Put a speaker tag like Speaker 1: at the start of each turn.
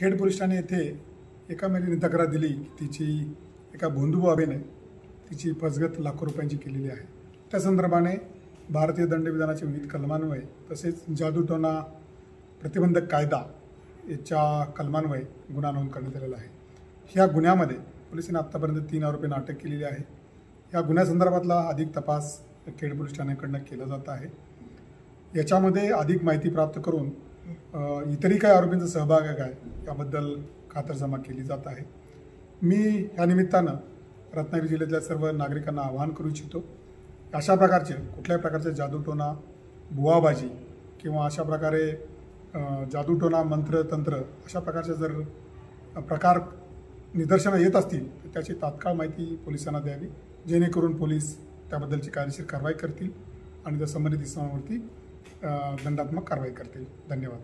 Speaker 1: Khed police Thane येथे एका महिलेने तक्रार दिली की तिची एका बोंधुबाबेने तिची फसगत लाखो रुपयांची केलेली आहे. त्या संदर्भाने भारतीय दंडविधानाच्या विविध कलमान्वये तसेच जादूटोना प्रतिबंधक कायदा याच्या कलमान्वये गुन्हा नोंद करण्यात आलेला आहे. ह्या गुन्ह्यामध्ये पोलिसांनी आत्तापर्यंत तीन आरोपींना अटक केलेली आहे. या गुन्ह्यासंदर्भातला अधिक तपास खेड पोलीस ठाण्याकडनं केला जात आहे. याच्यामध्ये अधिक माहिती प्राप्त करून इतरही काही आरोपींचा सहभाग आहे. काय याबद्दल खातरजमा केली जात आहे. मी या निमित्तानं रत्नागिरी जिल्ह्यातल्या सर्व नागरिकांना आवाहन करू इच्छितो अशा प्रकारचे कुठल्याही प्रकारचे जादूटोना बुवाबाजी किंवा अशा प्रकारे जादूटोना मंत्र तंत्र अशा प्रकारचे जर प्रकार निदर्शनं येत असतील तर त्याची तात्काळ माहिती पोलिसांना द्यावी. जेणेकरून पोलीस त्याबद्दलची कायदेशीर कारवाई करतील आणि त्या संबंधित इसमांवरती दंडात्मक कारवाई करतील. धन्यवाद.